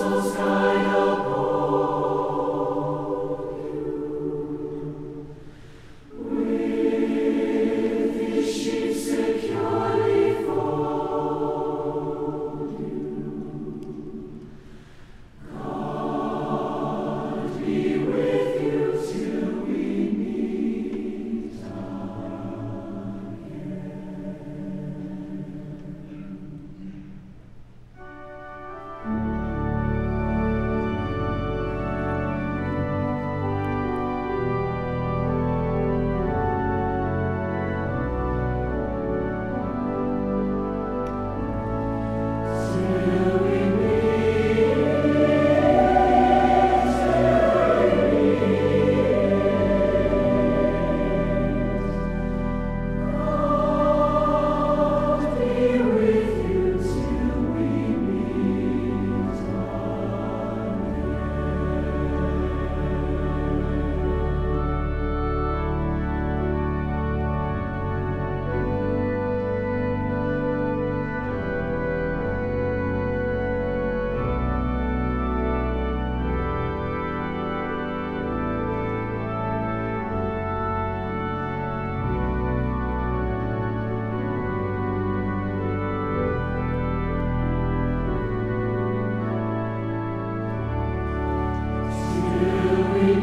so come.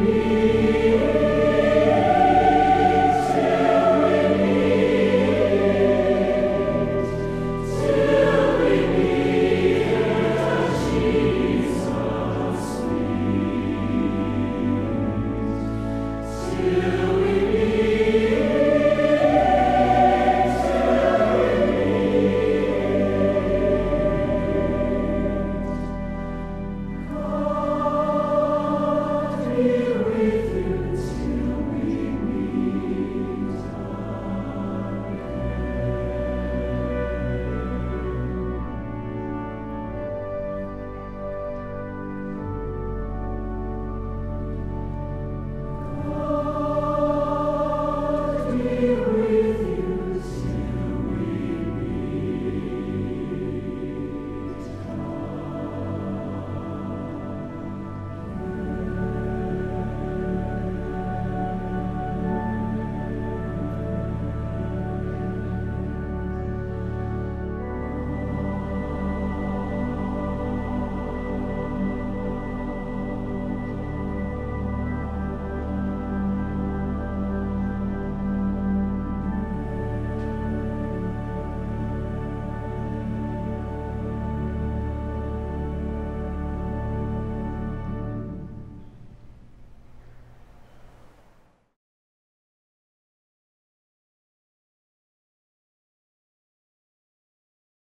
Need.